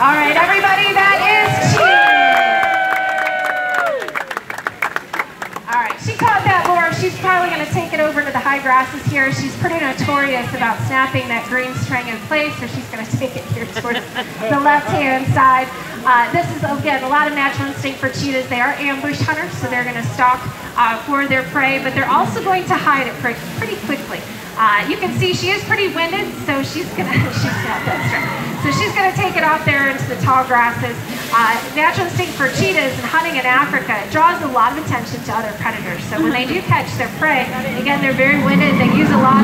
All right, everybody, that is Cheetah. All right, she boar. She's probably going to take it over to the high grasses here. She's pretty notorious about snapping that green string in place, so she's going to take it here towards the left-hand side. Uh, this is, again, a lot of natural instinct for cheetahs. They are ambush hunters, so they're going to stalk uh, for their prey, but they're also going to hide it pretty, pretty quickly. Uh, you can see she is pretty winded, so she's gonna she's not that strong. So she's gonna take it off there into the tall grasses. Uh, natural instinct for in Africa it draws a lot of attention to other predators. So when they do catch their prey, again they're very winded. They use a lot.